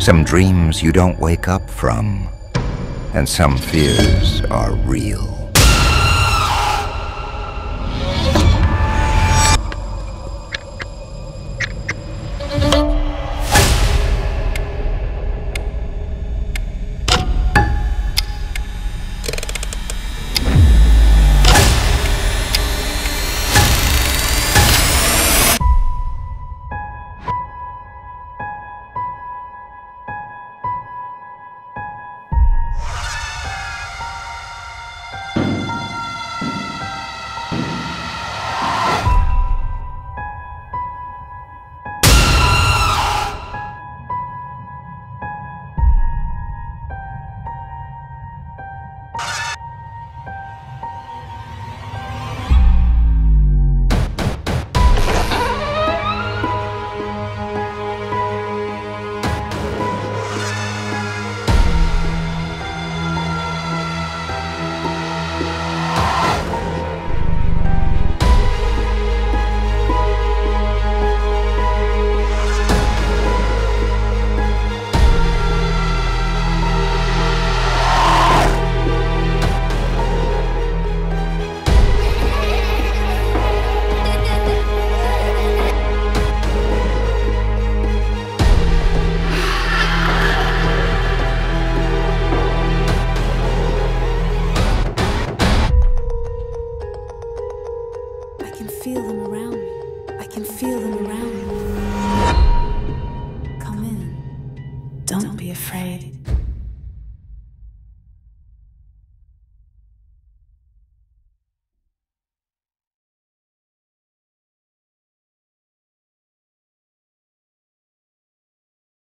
Some dreams you don't wake up from. And some fears are real. Can feel them around me. I can feel them around me. Come in. Don't be afraid.